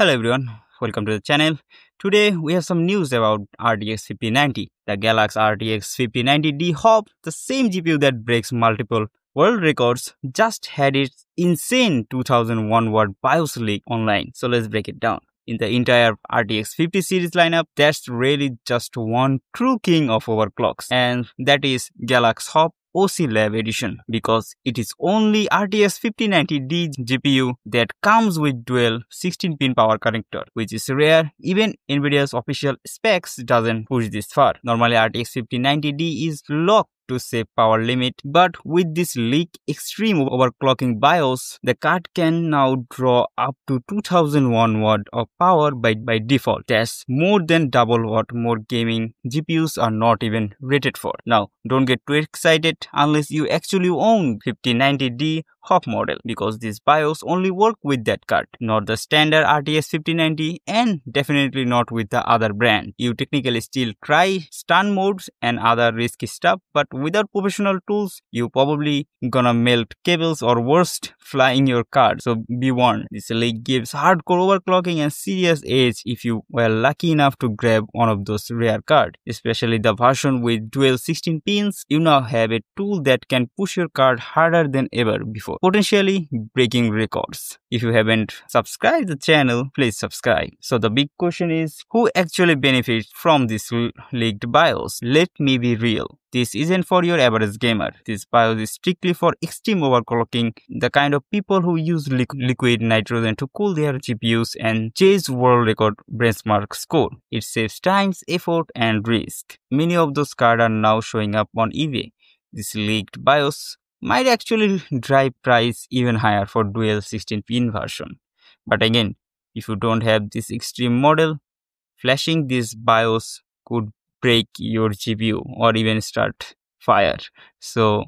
Hello everyone, welcome to the channel. Today we have some news about RTX 5090. The GALAX RTX 5090D HOF, the same GPU that breaks multiple world records, just had its insane 2001 watt BIOS leak online. So let's break it down. In the entire RTX 50 series lineup, there's really just one true king of overclocks, and that is GALAX HOF OC Lab Edition because it is only RTX 5090D GPU that comes with dual 16-pin power connector, which is rare. Even Nvidia's official specs doesn't push this far. Normally RTX 5090D is locked to save power limit but with this leak extreme overclocking BIOS the card can now draw up to 2001 watt of power by, by default. That's more than double what more gaming GPUs are not even rated for. Now don't get too excited unless you actually own 5090D HOF model because this BIOS only work with that card, not the standard RTX 5090 and definitely not with the other brand. You technically still try stun modes and other risky stuff but without professional tools you probably gonna melt cables or worst flying your card. So be warned, this leak gives hardcore overclocking and serious edge if you were lucky enough to grab one of those rare cards. Especially the version with dual 16 pins, you now have a tool that can push your card harder than ever before potentially breaking records. If you haven't subscribed the channel, please subscribe. So the big question is, who actually benefits from this leaked BIOS? Let me be real. This isn't for your average gamer. This BIOS is strictly for extreme overclocking, the kind of people who use li liquid nitrogen to cool their GPUs and chase world record benchmark score. It saves time, effort, and risk. Many of those cards are now showing up on eBay. This leaked BIOS might actually drive price even higher for dual 16 pin version. But again, if you don't have this extreme model, flashing this BIOS could break your GPU or even start fire. So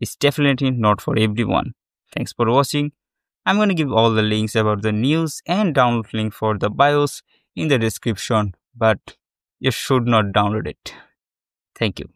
it's definitely not for everyone. Thanks for watching. I'm going to give all the links about the news and download link for the BIOS in the description, but you should not download it. Thank you.